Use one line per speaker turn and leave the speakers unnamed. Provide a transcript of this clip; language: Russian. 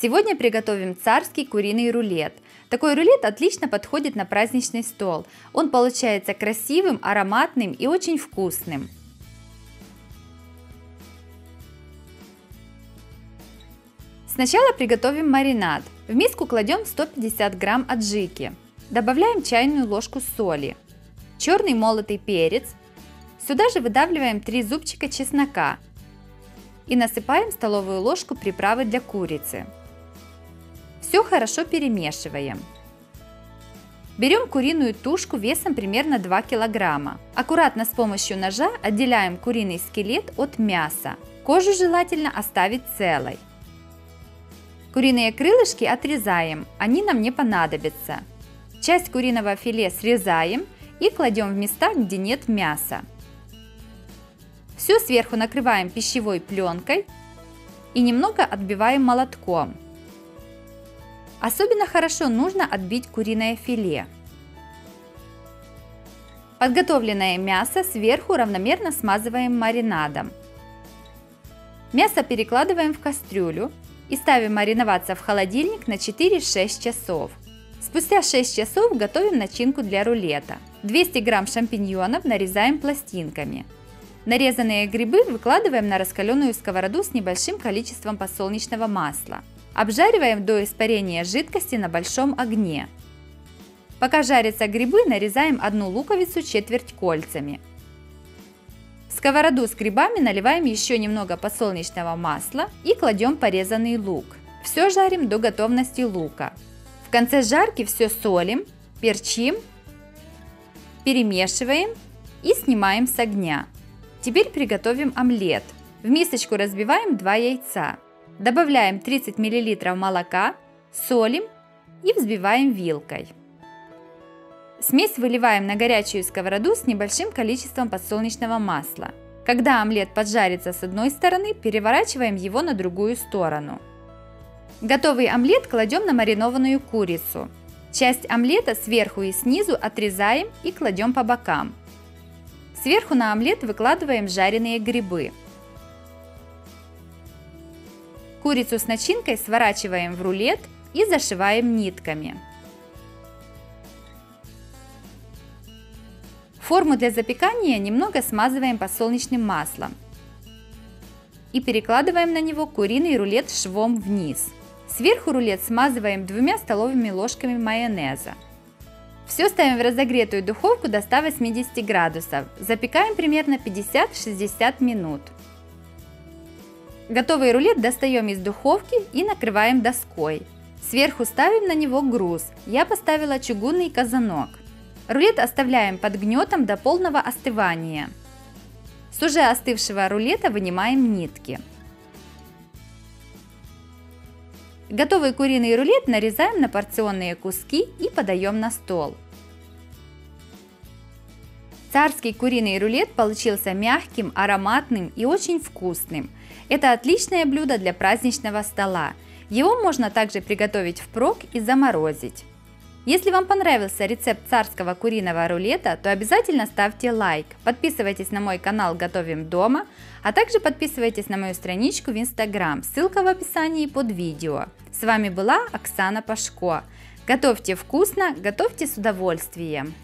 Сегодня приготовим царский куриный рулет. Такой рулет отлично подходит на праздничный стол. Он получается красивым, ароматным и очень вкусным. Сначала приготовим маринад. В миску кладем 150 грамм аджики. Добавляем чайную ложку соли, черный молотый перец. Сюда же выдавливаем 3 зубчика чеснока и насыпаем столовую ложку приправы для курицы. Все хорошо перемешиваем. Берем куриную тушку весом примерно 2 килограмма. Аккуратно с помощью ножа отделяем куриный скелет от мяса. Кожу желательно оставить целой. Куриные крылышки отрезаем, они нам не понадобятся. Часть куриного филе срезаем и кладем в места, где нет мяса. Все сверху накрываем пищевой пленкой и немного отбиваем молотком. Особенно хорошо нужно отбить куриное филе. Подготовленное мясо сверху равномерно смазываем маринадом. Мясо перекладываем в кастрюлю и ставим мариноваться в холодильник на 4-6 часов. Спустя 6 часов готовим начинку для рулета. 200 грамм шампиньонов нарезаем пластинками. Нарезанные грибы выкладываем на раскаленную сковороду с небольшим количеством подсолнечного масла. Обжариваем до испарения жидкости на большом огне. Пока жарятся грибы, нарезаем одну луковицу четверть кольцами сковороду с грибами наливаем еще немного подсолнечного масла и кладем порезанный лук. Все жарим до готовности лука. В конце жарки все солим, перчим, перемешиваем и снимаем с огня. Теперь приготовим омлет. В мисочку разбиваем 2 яйца. Добавляем 30 мл молока, солим и взбиваем вилкой. Смесь выливаем на горячую сковороду с небольшим количеством подсолнечного масла. Когда омлет поджарится с одной стороны, переворачиваем его на другую сторону. Готовый омлет кладем на маринованную курицу. Часть омлета сверху и снизу отрезаем и кладем по бокам. Сверху на омлет выкладываем жареные грибы. Курицу с начинкой сворачиваем в рулет и зашиваем нитками. Форму для запекания немного смазываем подсолнечным маслом и перекладываем на него куриный рулет швом вниз. Сверху рулет смазываем двумя столовыми ложками майонеза. Все ставим в разогретую духовку до 180 градусов. Запекаем примерно 50-60 минут. Готовый рулет достаем из духовки и накрываем доской. Сверху ставим на него груз. Я поставила чугунный казанок. Рулет оставляем под гнетом до полного остывания. С уже остывшего рулета вынимаем нитки. Готовый куриный рулет нарезаем на порционные куски и подаем на стол. Царский куриный рулет получился мягким, ароматным и очень вкусным. Это отличное блюдо для праздничного стола. Его можно также приготовить впрок и заморозить. Если вам понравился рецепт царского куриного рулета, то обязательно ставьте лайк, подписывайтесь на мой канал Готовим дома, а также подписывайтесь на мою страничку в Instagram, ссылка в описании под видео. С вами была Оксана Пашко. Готовьте вкусно, готовьте с удовольствием!